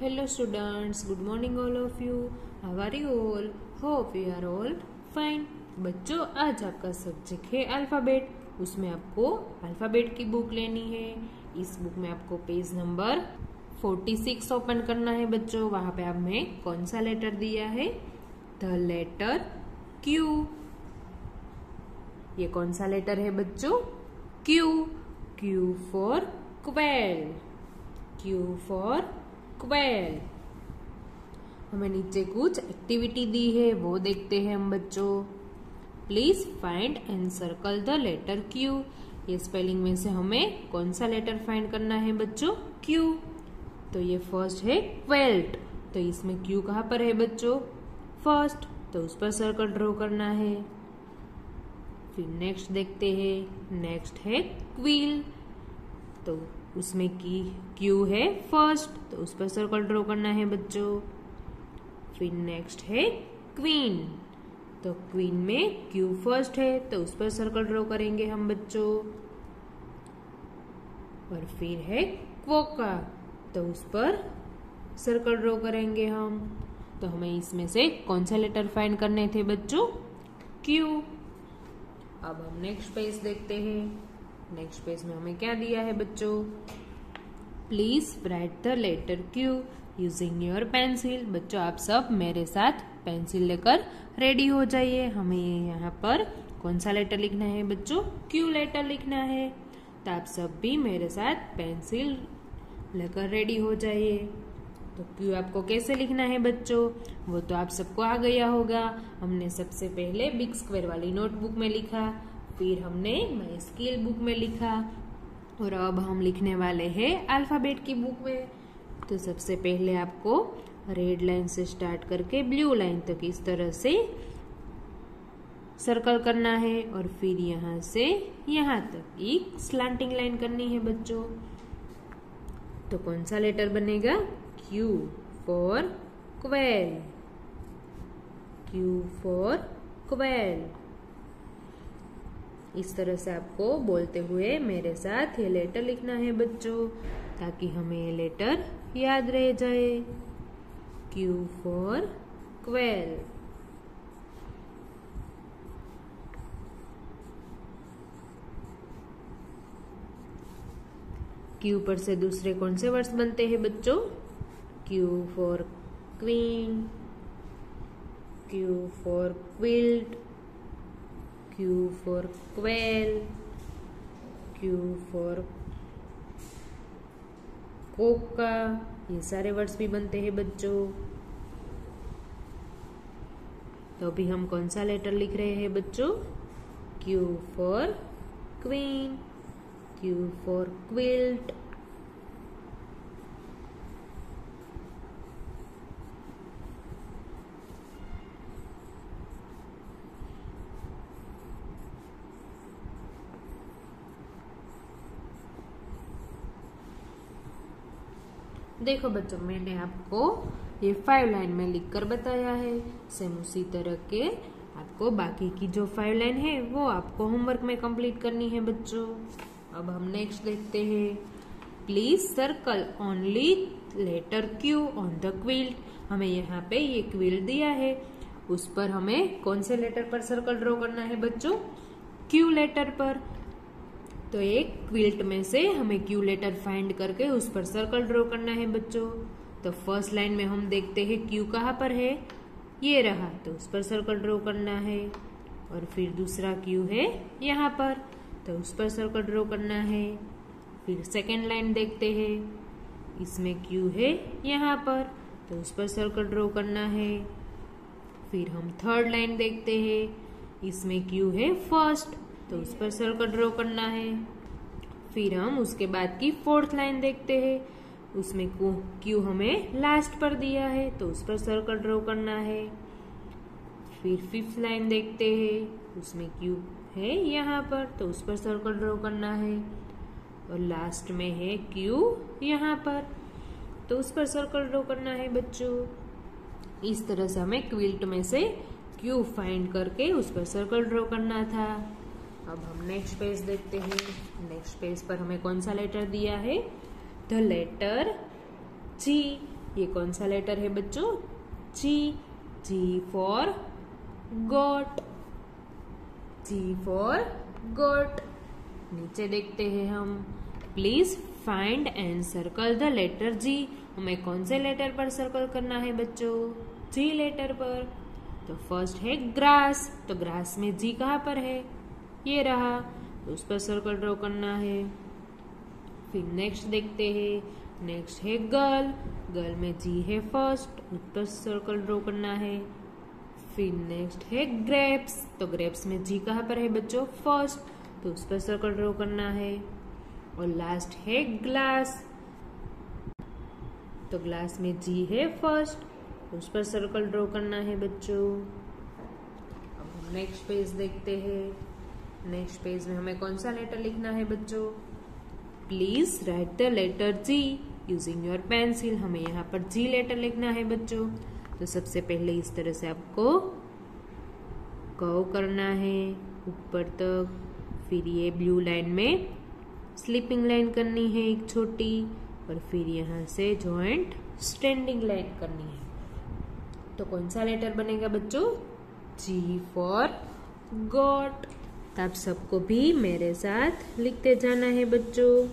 Hello students, good morning all of you. How are you all? Hope you are all fine. बच्चों आज आपका subject है alphabet उसमें आपको अल्फ़ाबेट की बुक लेनी है. इस बुक में आपको पेज नंबर 46 ओपन करना है बच्चों. वहाँ पे आपने कौन सा लेटर दिया है? द लेटर क्यू ये कौन सा लेटर है बच्चों? Q Q for quail Q for quail हमें नीचे कुछ एक्टिविटी दी है, वो देखते हैं हम बच्चों। Please find and circle the letter Q ये स्पेलिंग में से हमें कौन सा लेटर फाइंड करना है बच्चों? क्यू तो ये फ़र्स्ट है क्वेल्ट तो इसमें क्यू कहाँ पर है बच्चों? फ़र्स्ट तो उस पर सर्कल ड्रॉ करना है। फिर नेक्स्ट देखते हैं। नेक्स्ट है क्वील तो उसमें की, क्यू है फ़र्स्ट तो उस पर सर्कल ड्रॉ करना है बच्चों। फिर नेक्स्ट है क्वीन तो क्वीन में क्यू फ़र्स्ट है तो उस पर सर्कल ड्रॉ करेंगे हम बच्चों। और फिर है क्वोका तो उस पर सर्कल ड्रॉ करेंगे हम। तो हमें इसमें से कौन सा लेटर फाइंड करने थे बच्चों? क्यू अब हम नेक्स्ट पेज देखते हैं। नेक्स्ट पेज में हमें क्या दिया है बच्चों? Please write the letter Q using your pencil बच्चों, आप सब मेरे साथ पेंसिल लेकर रेडी हो जाइए। हमें यहाँ पर कौन सा लेटर लिखना है बच्चों? क्यू लेटर लिखना है। तो आप सब भी मेरे साथ पेंसिल लेकर रेडी हो जाइए। तो क्यू आपको कैसे लिखना है बच्चों? वो तो आप सबको आ गया होगा। हमने सबसे पहले बिग स्क्वायर वाली नोटबुक में लिखा। फिर हमने माई स्केल बुक में लिखा और अब हम लिखने वाले हैं अल्फ़ाबेट की बुक में। तो सबसे पहले आपको रेड लाइन से स्टार्ट करके ब्लू लाइन तक इस तरह से सर्कल करना है और फिर यहाँ से यहाँ तक एक स्लांटिंग लाइन करनी है बच्चों। तो कौन सा लेटर बनेगा? Q for quail Q for quail इस तरह से आपको बोलते हुए मेरे साथ ये लेटर लिखना है बच्चों, ताकि हमें ये लेटर याद रह जाए। क्यू फॉर क्वेल क्यू पर से दूसरे कौन से वर्ड्स बनते हैं बच्चों? Q for queen Q for quilt Q for quail Q for quokka ये सारे वर्ड्स भी बनते हैं बच्चों। तो अभी हम कौन सा लेटर लिख रहे हैं बच्चों? Q for queen Q for quilt देखो बच्चों, मैंने आपको ये फाइव लाइन में लिखकर बताया है। सेम उसी तरह के आपको बाकी की जो फाइव लाइन है, वो आपको होमवर्क में कंप्लीट करनी है बच्चों। अब हम नेक्स्ट देखते हैं। Please circle only letter Q on the quilt हमें यहाँ पे ये क्विल्ट दिया है। उस पर हमें कौन से लेटर पर सर्कल ड्रॉ करना है बच्चों? क्यू लेटर पर। तो एक क्विल्ट में से हमें क्यू लेटर फाइंड करके उस पर सर्कल ड्रॉ करना है बच्चों। तो फ़र्स्ट लाइन में हम देखते हैं क्यू कहाँ पर है? ये रहा तो उस पर सर्कल ड्रॉ करना है। और फिर दूसरा क्यू है यहाँ पर तो उस पर सर्कल ड्रॉ करना है। फिर सेकेंड लाइन देखते हैं। इसमें क्यू है यहाँ पर तो उस पर सर्कल ड्रॉ करना है। फिर हम थर्ड लाइन देखते हैं। इसमें क्यू है फ़र्स्ट तो उस पर सर्कल ड्रॉ करना है। फिर हम उसके बाद की फोर्थ लाइन देखते हैं। उसमें क्यू हमें लास्ट पर दिया है तो उस पर सर्कल ड्रॉ करना है। फिर फिफ्थ लाइन देखते हैं। उसमें क्यू है यहाँ पर तो उस पर सर्कल ड्रॉ करना है। और लास्ट में है क्यू यहाँ पर तो उस पर सर्कल ड्रॉ करना है बच्चों। इस तरह से हमें क्विल्ट में से क्यू फाइंड करके उस पर सर्कल ड्रॉ करना था। अब हम नेक्स्ट पेज देखते हैं। नेक्स्ट पेज पर हमें कौन सा लेटर दिया है? द लेटर जी ये कौन सा लेटर है बच्चों? G G for goat G for goat नीचे देखते हैं हम। Please find and circle the letter G हमें कौन से लेटर पर सर्कल करना है बच्चों? जी लेटर पर। तो फ़र्स्ट है ग्रास तो ग्रास में जी कहाँ पर है? ये रहा तो उस पर सर्कल ड्रॉ करना है। फिर नेक्स्ट देखते हैं। नेक्स्ट है गर्ल गर्ल में जी है फ़र्स्ट उस पर सर्कल ड्रॉ करना है। फिर नेक्स्ट है ग्रेप्स तो ग्रेप्स में जी कहाँ पर है बच्चों? फ़र्स्ट तो उस पर सर्कल ड्रॉ करना है। और लास्ट है ग्लास तो ग्लास में जी है फ़र्स्ट उस पर सर्कल ड्रॉ करना है बच्चों। अब नेक्स्ट पेज देखते हैं। नेक्स्ट पेज में हमें कौन सा लेटर लिखना है बच्चों? Please write the letter G using your pencil हमें यहाँ पर जी लेटर लिखना है बच्चों। तो सबसे पहले इस तरह से आपको कव करना है। ऊपर तक फिर ये ब्लू लाइन में स्लीपिंग लाइन करनी है एक छोटी और फिर यहाँ से जॉइंट स्टैंडिंग लाइन करनी है। तो कौन सा लेटर बनेगा बच्चों? जी फॉर गॉड तो आप सबको भी मेरे साथ लिखते जाना है बच्चों।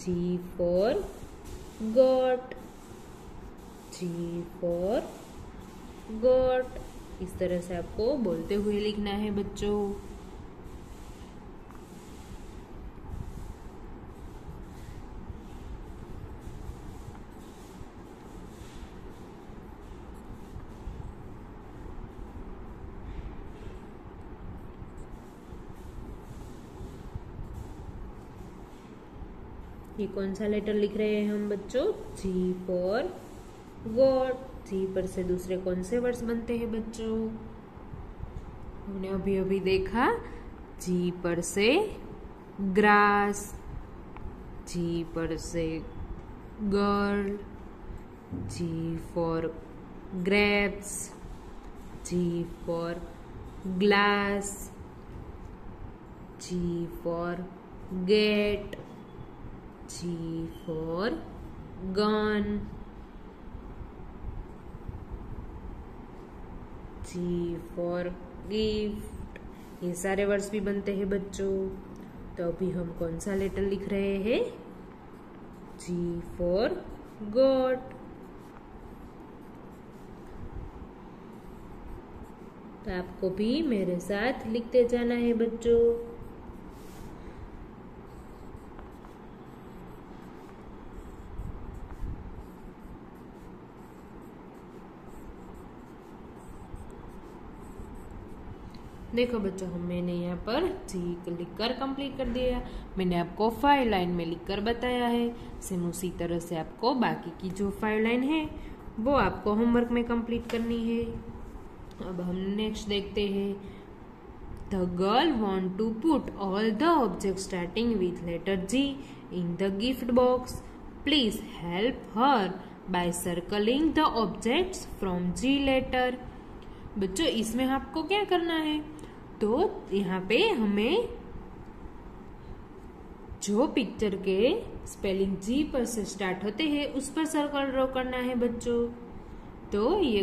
G for goat G for goat इस तरह से आपको बोलते हुए लिखना है बच्चों। ये कौन सा लेटर लिख रहे हैं हम बच्चों? जी फॉर गॉड जी पर से दूसरे कौन से वर्ड्स बनते हैं बच्चों? हमने अभी अभी देखा। जी पर से ग्रास जी पर से girl G for grapes G for glass G for gate G for gun. G for gift. ये सारे वर्ड्स भी बनते हैं बच्चों। तो अभी हम कौन सा लेटर लिख रहे हैं? जी फॉर गॉड तो आपको भी मेरे साथ लिखते जाना है बच्चों। देखो बच्चों हम मैंने यहाँ पर जी लिखकर कंप्लीट कर दिया मैंने आपको फाइव लाइन में लिखकर बताया है। सेम उसी तरह से आपको बाकी की जो फाइव लाइन है, वो आपको होमवर्क में कंप्लीट करनी है। अब हम नेक्स्ट देखते हैं। The girl want to put all the object starting with letter G in the gift box please help her by circling the objects from G letter बच्चों, इसमें आपको क्या करना है? तो यहाँ पे हमें जो पिक्चर के स्पेलिंग जी पर से स्टार्ट होते हैं, उस पर सर्कल ड्रॉ करना है बच्चों। तो ये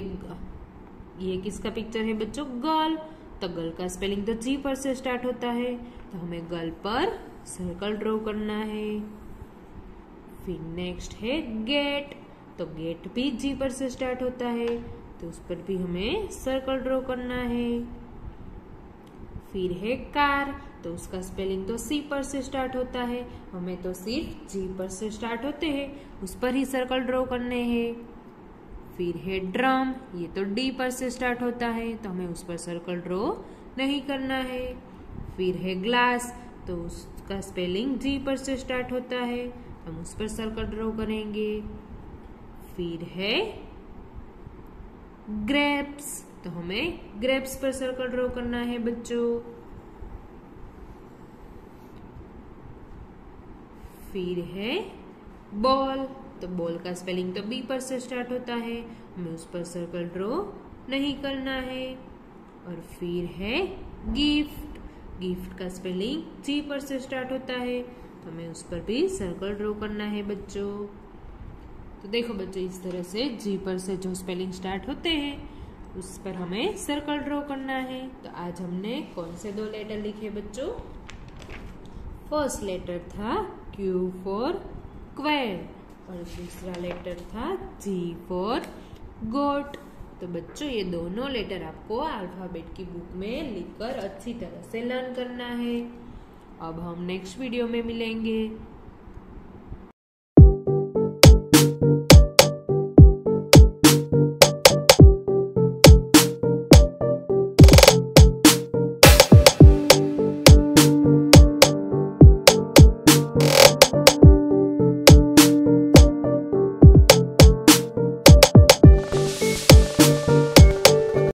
ये किसका पिक्चर है बच्चों? गर्ल तो गर्ल का स्पेलिंग तो जी पर से स्टार्ट होता है। तो हमें गर्ल पर सर्कल ड्रॉ करना है। फिर नेक्स्ट है गेट तो गेट भी जी पर से स्टार्ट होता है। तो उस पर भी हमें सर्कल ड्रॉ करना है। फिर है कार तो उसका स्पेलिंग तो सी पर से स्टार्ट होता है। हमें तो सिर्फ़ जी पर से स्टार्ट होते हैं। उस पर ही सर्कल ड्रॉ करने हैं। फिर है ड्रम ये तो डी पर से स्टार्ट होता है तो हमें उस पर सर्कल ड्रॉ नहीं करना है। फिर है ग्लास तो उसका स्पेलिंग जी पर से स्टार्ट होता है। हम उस पर सर्कल ड्रॉ करेंगे। फिर है ग्रेप्स तो हमें ग्रेप्स पर सर्कल ड्रॉ करना है, बच्चों। फिर है बॉल तो बॉल का स्पेलिंग तो बी पर से स्टार्ट होता है। हमें उस पर सर्कल ड्रॉ नहीं करना है। और फिर है गिफ्ट गिफ्ट का स्पेलिंग जी पर से स्टार्ट होता है। तो हमें उस पर भी सर्कल ड्रॉ करना है, बच्चों। तो देखो बच्चों, इस तरह से जी पर से जो स्पेलिंग स्टार्ट होते हैं उस पर हमें सर्कल ड्रॉ करना है। तो आज हमने कौन से दो लेटर लिखे बच्चों? फ़र्स्ट लेटर था क्यू फॉर क्वेर और दूसरा लेटर था जी फॉर गोट तो बच्चों, ये दोनों लेटर आपको अल्फ़ाबेट की बुक में लिखकर अच्छी तरह से लर्न करना है। अब हम नेक्स्ट वीडियो में मिलेंगे।